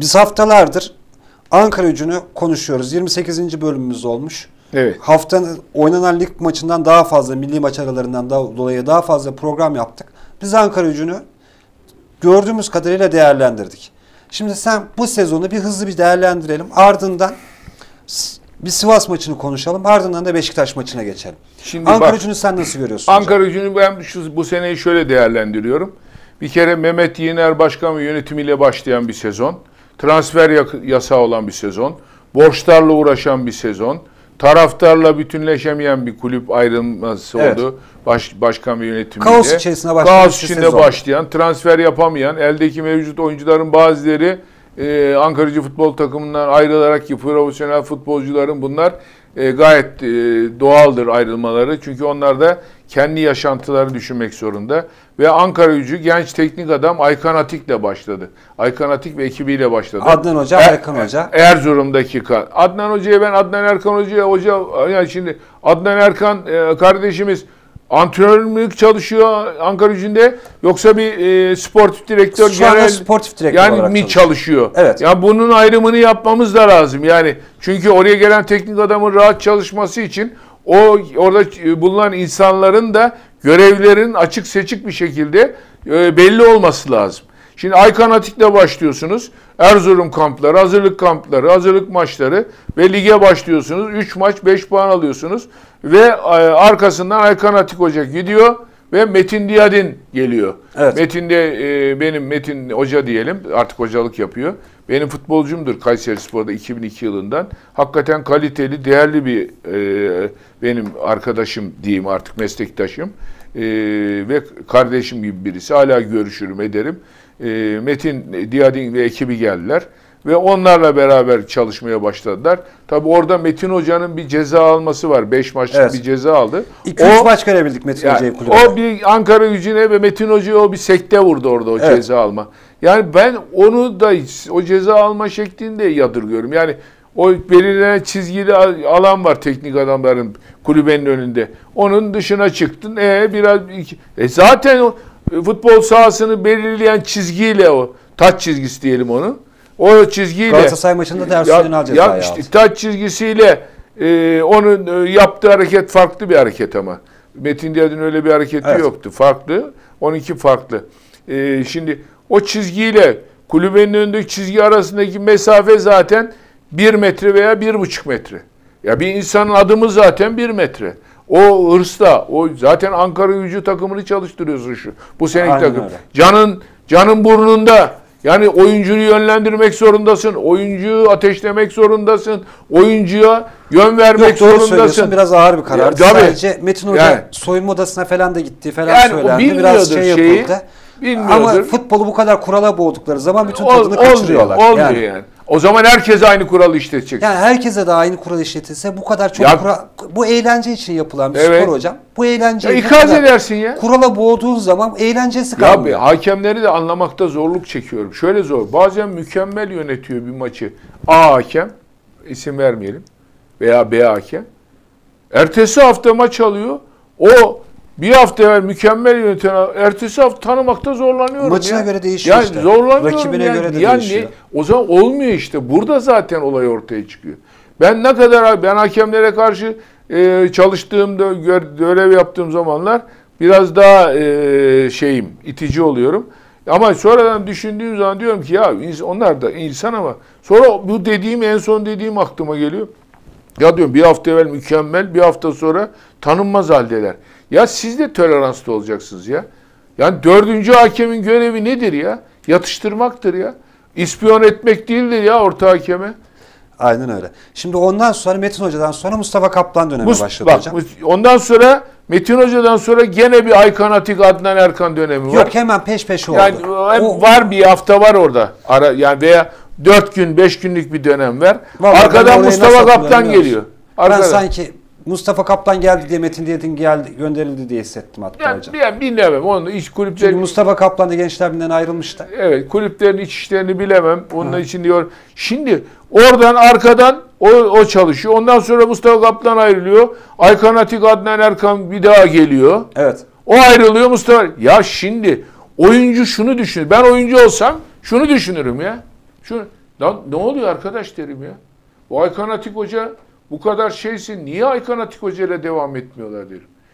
Biz haftalardır Ankara gücünü konuşuyoruz. 28. bölümümüz olmuş. Evet. Haftanın oynanan lig maçından daha fazla, milli maç aralarından da, dolayı daha fazla program yaptık. Biz Ankara gücünü gördüğümüz kadarıyla değerlendirdik. Şimdi sen bu sezonu bir hızlı bir değerlendirelim. Ardından bir Sivas maçını konuşalım. Ardından da Beşiktaş maçına geçelim. Şimdi Ankara bak- gücünü sen nasıl görüyorsun? hocam? Ankara gücünü ben şu, bu seneyi şöyle değerlendiriyorum. Bir kere Mehmet Yener Başkan ve yönetimiyle başlayan bir sezon. Transfer yasağı olan bir sezon. Borçlarla uğraşan bir sezon. Taraftarla bütünleşemeyen bir kulüp ayrılması Evet. oldu. Baş, başkan ve yönetimiyle. Kaos içerisinde başlayan Kaos içinde sezon. başlayan, transfer yapamayan, eldeki mevcut oyuncuların bazıları e, Ankaracı futbol takımından ayrılarak ki profesyonel futbolcuların bunlar e, gayet e, doğaldır ayrılmaları. Çünkü onlar da kendi yaşantılarını düşünmek zorunda. Ve Ankara gücü genç teknik adam Aykan Atik'le başladı. Aykan Atik ve ekibiyle başladı. Adnan Hoca, Er- Erkan Hoca. Erzurum'daki Adnan Hoca'ya ben Adnan Erkan Hoca'ya hoca yani şimdi Adnan Erkan e, kardeşimiz antrenörlük çalışıyor Ankara gücünde yoksa bir e, sportif direktör Şu genel sportif direktör yani mi çalışıyor. çalışıyor? Evet. Ya bunun ayrımını yapmamız da lazım. Yani çünkü oraya gelen teknik adamın rahat çalışması için o orada e, bulunan insanların da görevlerin açık seçik bir şekilde e, belli olması lazım. Şimdi Aykan Atik'le başlıyorsunuz. Erzurum kampları, hazırlık kampları, hazırlık maçları ve lige başlıyorsunuz. 3 maç 5 puan alıyorsunuz. Ve e, arkasından Aykan Atik Hoca gidiyor ve Metin Diyadin geliyor. Evet. Metin de e, benim Metin Hoca diyelim artık hocalık yapıyor. Benim futbolcumdur Kayseri Spor'da 2002 yılından. Hakikaten kaliteli, değerli bir e, benim arkadaşım diyeyim artık meslektaşım. E, ve kardeşim gibi birisi. Hala görüşürüm ederim. E, Metin Diyadin ve ekibi geldiler. Ve onlarla beraber çalışmaya başladılar. Tabi orada Metin Hoca'nın bir ceza alması var. 5 maçlık Evet. bir ceza aldı. 2-3 O- maç görebildik Metin yani Hoca'yı kulübe. o bir Ankara gücüne ve Metin Hoca'ya o bir sekte vurdu orada o Evet. ceza alma. Yani ben onu da o ceza alma şeklinde yadırgıyorum. Yani o belirlenen çizgili al- alan var teknik adamların kulübenin önünde. Onun dışına çıktın. E biraz e zaten o e, futbol sahasını belirleyen çizgiyle o taç çizgisi diyelim onu. O çizgiyle Galatasaray maçında Dersu ya, Ünal ya işte taç çizgisiyle e, onun e, yaptığı hareket farklı bir hareket ama. Metin Diyadin öyle bir hareketi Evet. yoktu. Farklı. Onunki farklı. E, şimdi o çizgiyle kulübenin önündeki çizgi arasındaki mesafe zaten 1 metre veya bir buçuk metre. Ya bir insanın adımı zaten 1 metre. O hırsla, o zaten Ankara gücü takımını çalıştırıyorsun şu. Bu seneki Aynen takım. öyle. Canın canın burnunda. Yani oyuncuyu yönlendirmek zorundasın. Oyuncuyu ateşlemek zorundasın. Oyuncuya yön vermek Yok doğru zorundasın. Biraz ağır bir karar. Tabii. Sadece Metin Hoca Yani. soyunma odasına falan da gitti falan Yani söylendi. Biraz şey şeyi, yapıldı. bilmiyordur. Ama futbolu bu kadar kurala boğdukları zaman bütün Ol- tadını olmuyor, kaçırıyorlar. olmuyor yani. yani. O zaman herkes aynı kuralı işletecek. Yani herkese de aynı kural işletilse bu kadar çok Ya- kural, bu eğlence için yapılan bir Evet. spor hocam. Bu eğlence Ya ikaz edersin ya. kurala boğduğun zaman eğlencesi Ya kalmıyor. hakemleri de anlamakta zorluk çekiyorum. Şöyle zor. Bazen mükemmel yönetiyor bir maçı. A hakem, isim vermeyelim. Veya B hakem. Ertesi hafta maç alıyor. O bir hafta evvel mükemmel yöneten ertesi hafta tanımakta zorlanıyorum Maçına ya. göre değişiyor yani işte. Zorlanıyorum Rakibine yani. göre de yani değişiyor. O zaman olmuyor işte. Burada zaten olay ortaya çıkıyor. Ben ne kadar ben hakemlere karşı e, çalıştığımda gör- görev yaptığım zamanlar biraz daha e, şeyim itici oluyorum. Ama sonradan düşündüğüm zaman diyorum ki ya onlar da insan ama sonra bu dediğim en son dediğim aklıma geliyor. Ya diyorum bir hafta evvel mükemmel, bir hafta sonra tanınmaz haldeler. Ya siz de toleranslı olacaksınız ya. Yani dördüncü hakemin görevi nedir ya? Yatıştırmaktır ya. İspiyon etmek değildir ya orta hakeme. Aynen öyle. Şimdi ondan sonra Metin Hoca'dan sonra Mustafa Kaplan dönemi Mus- başladı bak, hocam. Ondan sonra Metin Hoca'dan sonra gene bir Aykan Atik, Adnan Erkan dönemi var. Yok hemen peş peşe oldu. Yani O- var bir hafta var orada. Ara yani veya 4 gün 5 günlük bir dönem ver. Vallahi Arkadan Mustafa Kaptan geliyor. musun? Ben Arkadan. sanki Mustafa Kaplan geldi diye Metin Diyet'in geldi, gönderildi diye hissettim hatta yani, hocam. yani bilemem onu iş Çünkü kulüpleri Mustafa Kaplan da Gençler Birliği'nden ayrılmıştı. Evet kulüplerin iç işlerini bilemem. Onun için diyor. Şimdi oradan arkadan o, o çalışıyor. Ondan sonra Mustafa Kaplan ayrılıyor. Aykan Atik Adnan Erkan bir daha geliyor. Evet. O ayrılıyor Mustafa. Ya şimdi oyuncu şunu düşün. Ben oyuncu olsam şunu düşünürüm ya. Şunu, Lan ne oluyor arkadaş derim ya. Bu Aykan Atik Hoca bu kadar şeysin niye Aykan Atik Hoca ile devam etmiyorlar derim.